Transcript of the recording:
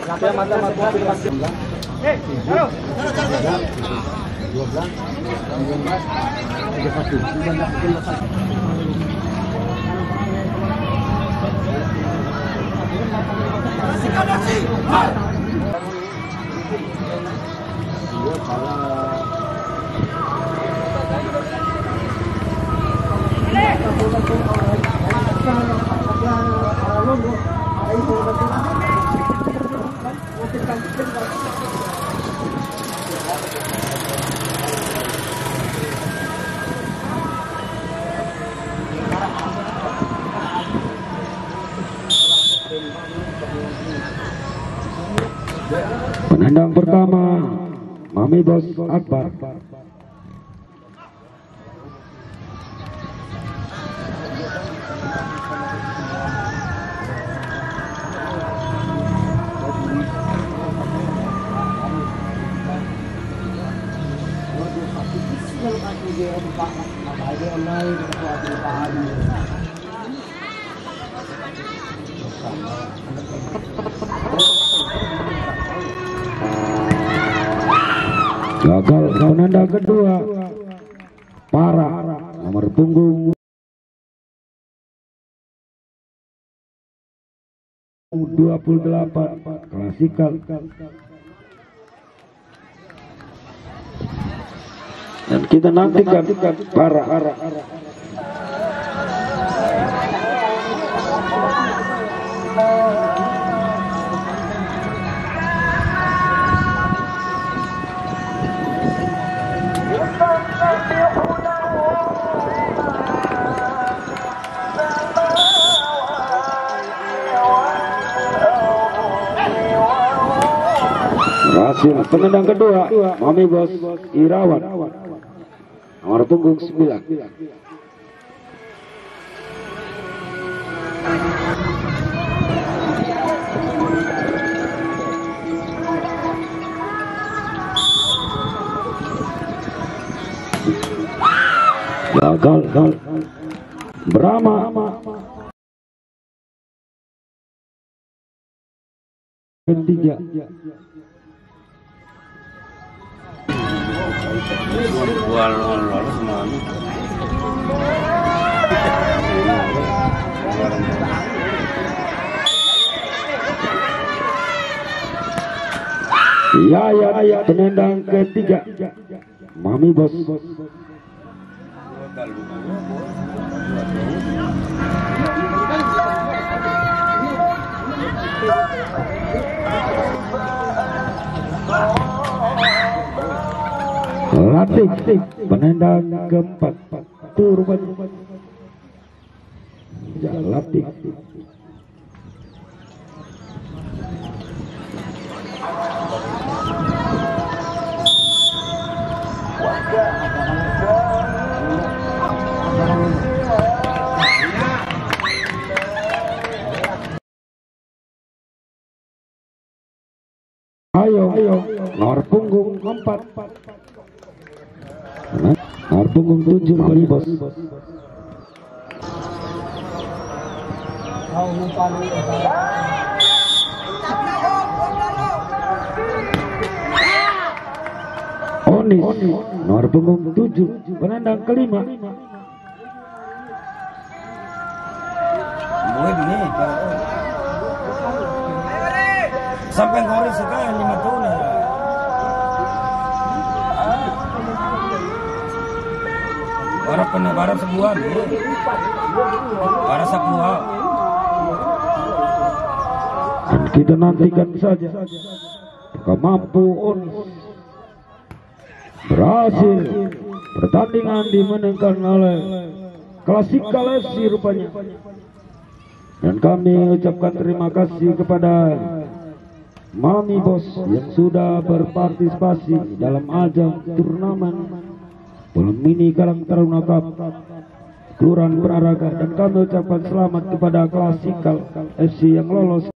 Berapa mata mata di pas 12? Eh, halo. Halo, halo. 12, 19, 31. Thank you. Penendang pertama Mami Bos Akbar gagal penendang kedua. Parah nomor punggung. 28 klasikal dan kita nantikan parah Berhasil penendang kedua Mami Bos Irawan Nomor punggung 9 Gagal Brahma. Ketiga Ya ya ya penendang ketiga. Mami Bos Latih penendang keempat. Turban. Ya latih Ayo, ayo, nomor punggung empat. Punggung tujuh Mami Bos. Onis, nomor punggung tujuh, penendang kelima. Boleh ini. Sampai ngori sekarang lima tahun ya. Para penebaran sebuah nih. Para sebuah. Kita nantikan saja Onis berhasil pertandingan dimenangkan oleh klasik Kalesi rupanya dan kami ucapkan terima kasih kepada Mami Bos yang sudah berpartisipasi dalam ajang turnamen mini Karang Taruna Cup Kelurahan Beraraga dan kami ucapkan selamat kepada klasikal FC yang lolos